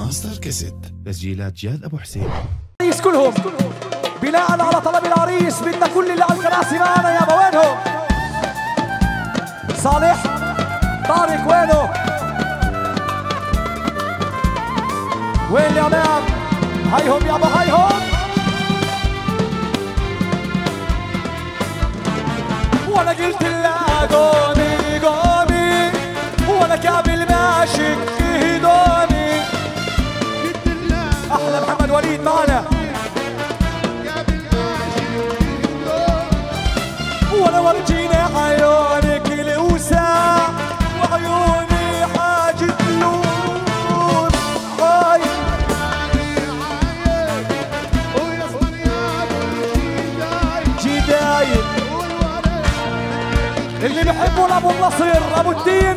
ماستر كاسيت. تسجيلات جاد أبو حسين. العريس كلهم. بناء على طلب العريس بدنا كل اللي على الكراسي معنا يابا وينهم صالح طارق وينه؟ وين الإعلام هيهم يابا هيهم؟ وأنا قلت لها قومي قومي وأنا كامل ماشي. أبو النصر أبو الدين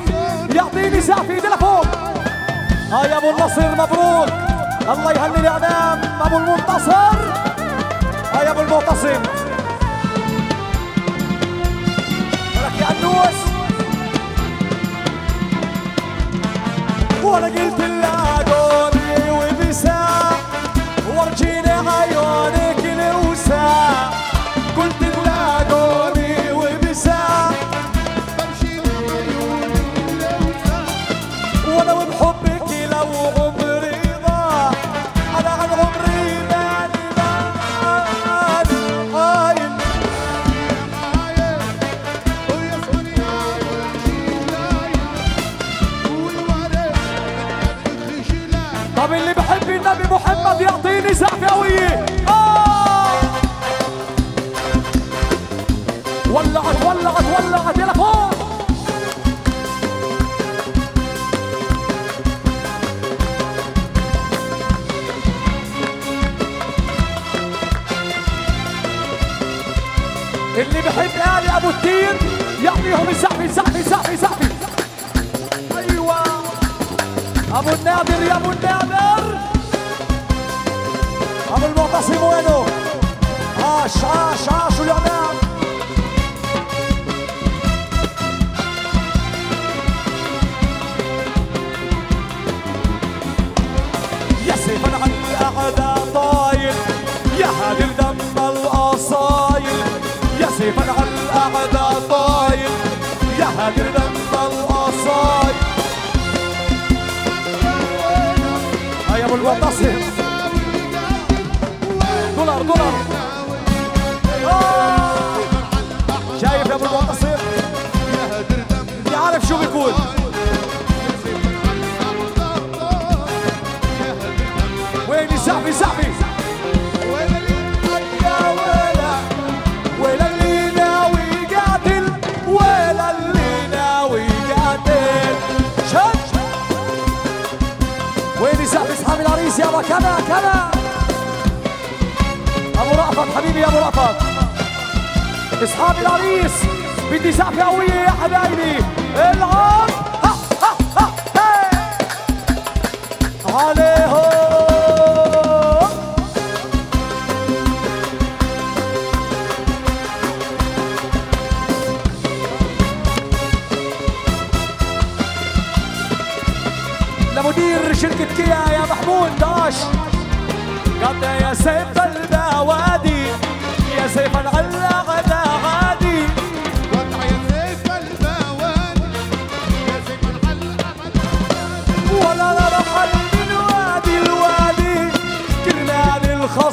يعطيني زعفي لفوق هاي أبو النصر مبروك. الله يهني الاعلام أبو المنتصر. هاي أبو المعتصم. لك يا أنوس. وأنا قلت لها النبي محمد يعطيني زعفة قوية عاش عاش عاش الاعلام يا سيفا عن الاعداء طايل يا هادر دم الاصايل يا سيفا عن الاعداء طايل يا هادر دم الاصايل هيا ابو المعتصم دولار دولار أصحاب العريس بدي قوية يا حبايبي العب ها ها ها هي.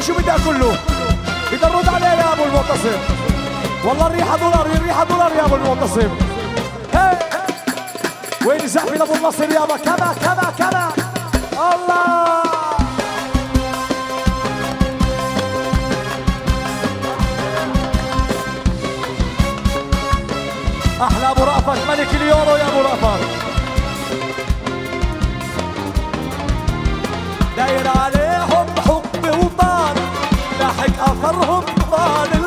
شو بدي أقول له بدي ارد عليه يا أبو المعتصم. والله الريحة دولار الريحة دولار يا أبو المعتصم. وين زحفي لابو النصر يابا كذا كذا كذا. الله. أحلى أبو رأفت. ملك اليورو يا أبو رأفت. داير عليهم لاحق اخرهم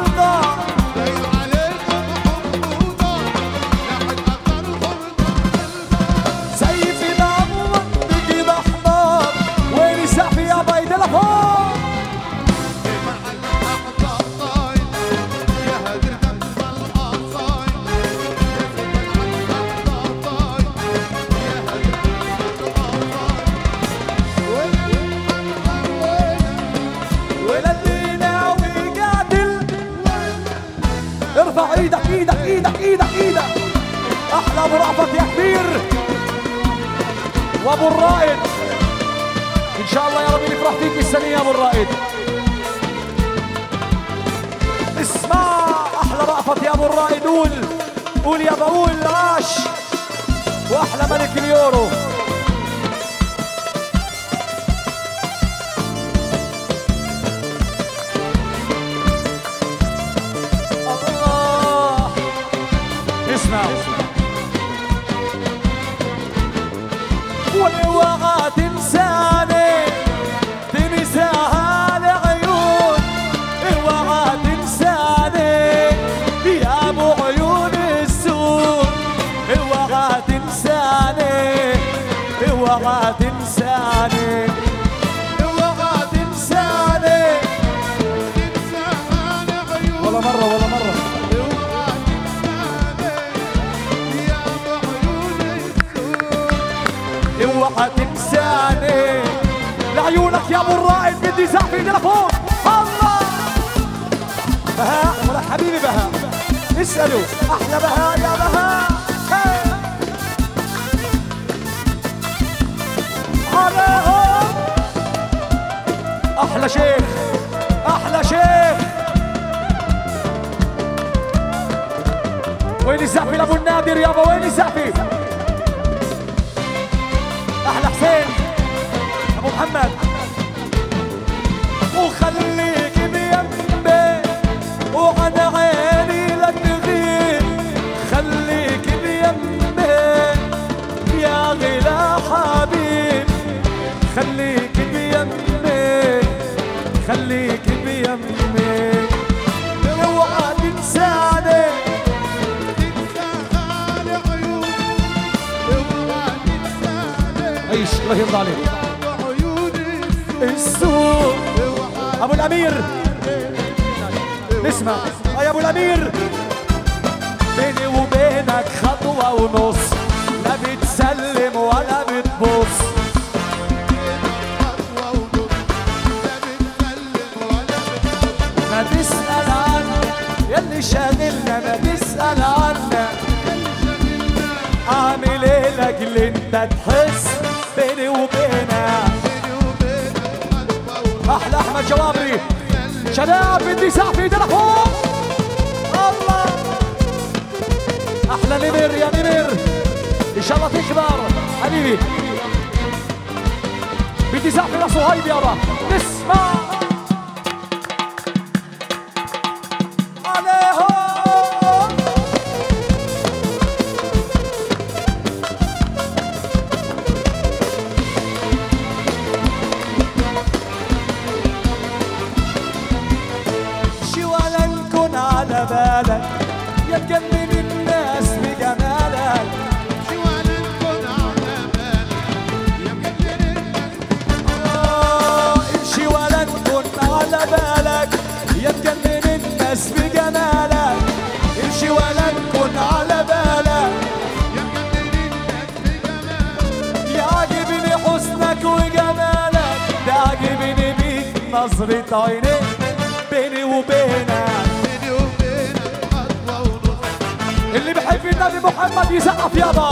اسمع أحلى رأفت يا أبو الرائد قول قول يا بقول عاش وأحلى ملك اليورو. الوغى تنساني الوغى تنساني تنساها عيون ولا مرة ولا مرة. اوعى تنساني يا بعيون السود اوعى تنساني لعيونك يا أبو الرائد بدي زعفي تلفون الله. بهاء ولا حبيبي بهاء. اسألوا. أحلى بهاء يا بهاء. أحلى شيخ أحلى شيخ. وين الزعفي لابو النادر يابا؟ وين الزعفي أحلى حسين. أبو محمد. عيش الله يرضى عليك. السوق. أبو الأمير. نسمع. يا أبو الأمير. بيني وبينك خطوة ونص. لا بتسلم ولا بتبص ما يلي شاغلنا ما تسأل عنا اعمل إيه لاجل أنت تحس؟ بيني وبينك أحلى أحمد جوابري شباب بدي سعفي تلفون الله. أحلى نمر يا نمر إن شاء الله تكبر. حبيبي. بدي سعفي لصهيب يابا نسمع على بالك يا تجنن الناس بجمالك. شو ولا نكون على بالك يا مكتر آه، امشي ولا نكون على بالك. يا تجنن الناس بجمالك. امشي ولا نكون على بالك. يا مكتر الناس بجمالك يعجبني حسنك وجمالك. ده عجبني بيك نظرة عينيك. بيني وبينك النبي محمد يسقف يابا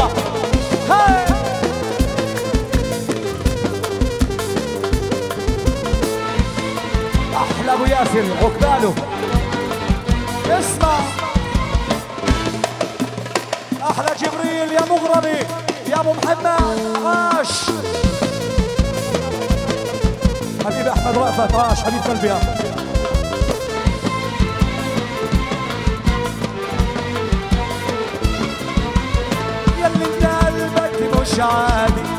هاي. أحلى ابو ياسر عقباله. اسمع. أحلى جبريل يا مغربي يا أبو محمد. عاش. حبيبي أحمد رأفت عاش. حبيب قلبي يا يلي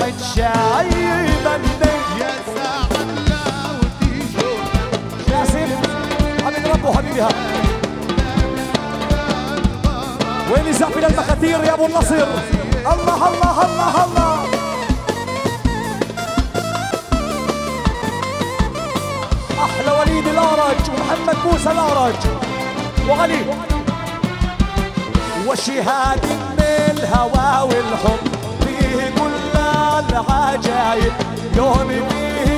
يا سعد شايبني يا ساعة لو تشوف ياسين حبيب ربه حبيبها وين زعفل المخاتير يا ابو النصر الله الله الله الله أحلى وليد الارج ومحمد موسى الارج وعلي وشهاد من الهوى والحب You're making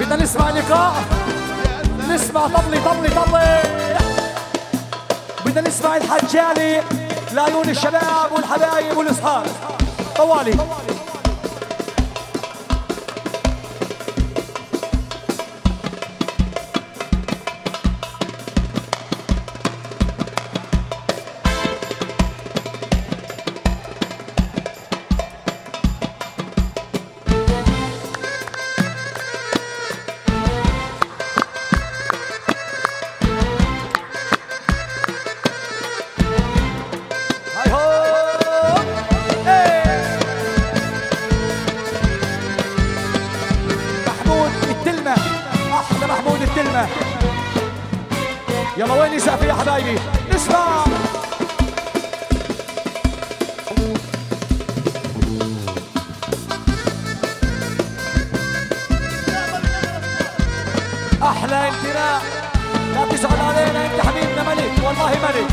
بدنا نسمع لقاء. طبلي طبلي طبلي. بدنا نسمع الحجالي لعيون الشباب والحبايب والأصحاب. طوالي. هاي أحلى انتماء لا تزعل علينا أنت حبيبنا ملك. والله ملك.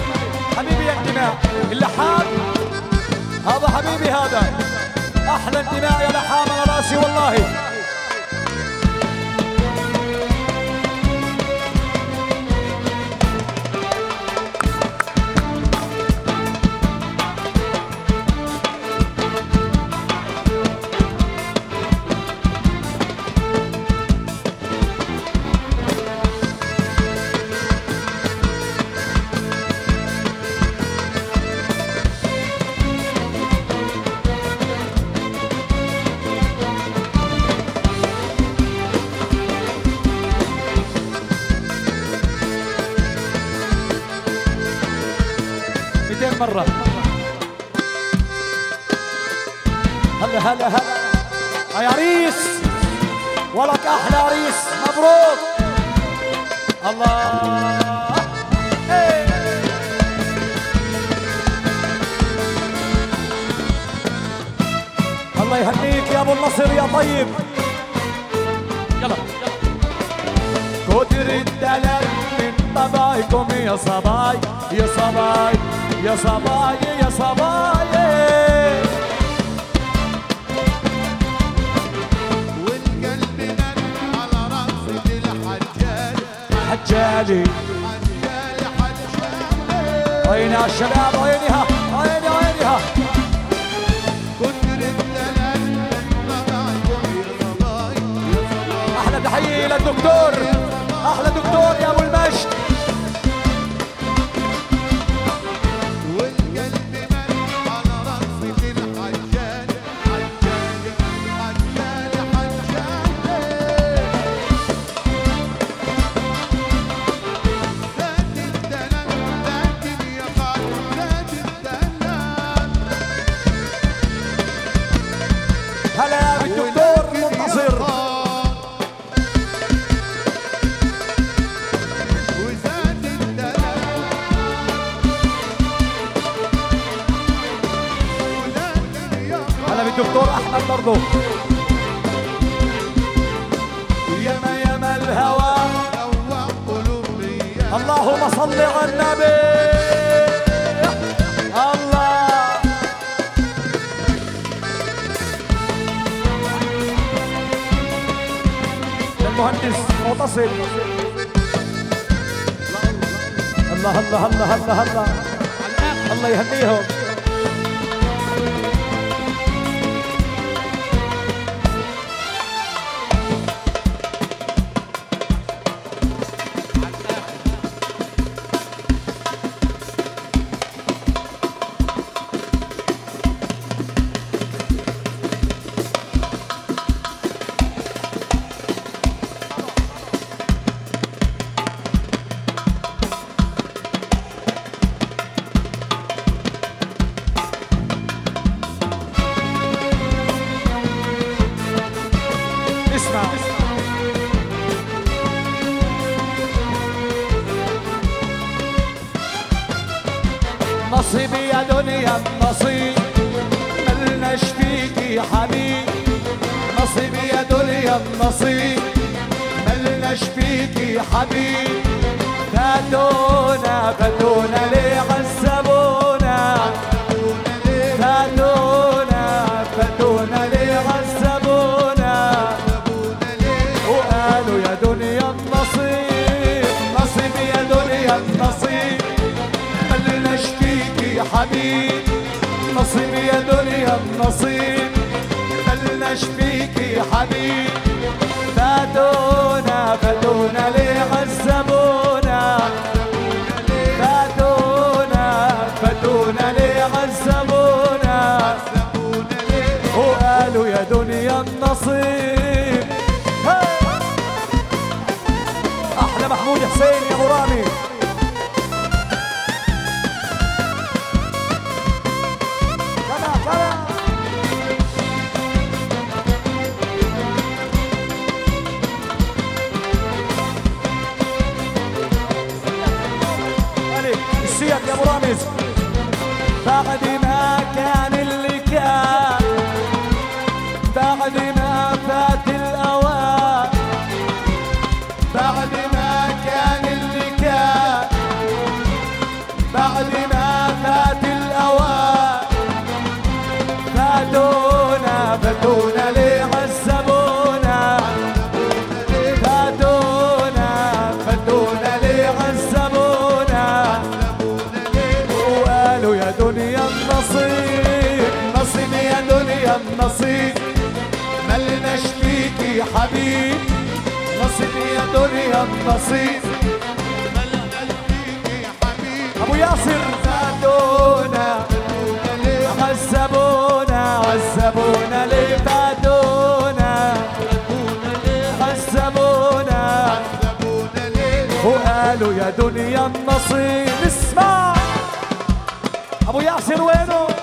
حبيبي يا انتماء اللحام. هذا حبيبي هذا. أحلى انتماء يا لحام على رأسي والله. الله يهنيك يا أبو النصر يا طيب. يلا كتر الدلال من طبعكم يا صباي يا صباي يا صباي يا صباي. والقلب نن على رأسة الحجاج. حجالي حجاج حجاج. وين الشباب وينها أحلى تحيه للدكتور الدكتور أحمد برضه يما يما الهوى. قلوبي اللهم صل على النبي. الله. المهندس معتصم الله الله الله الله الله. الله يهنيهم. نصيبي يا دنيا النصيب ملناش فيكي حبيب. نصيبي يا دنيا النصيب ملناش فيكي حبيب. فاتونا فاتونا ليه عذبونا حبيب نصيب يا دنيا النصيب. ملناش فيكي حبيب؟ فاتونا فاتونا ليه عذبونا فاتونا فاتونا ليه عذبونا وقالوا يا دنيا النصيب. أحلى محمود حسين يا ابو بعد ما حبيب نصيب يا دنيا النصيب أبو ياسر فاتونا عذبونا عذبونا ليه فاتونا عذبونا وقالوا يا دنيا النصيب. اسمع. أبو ياسر وينه؟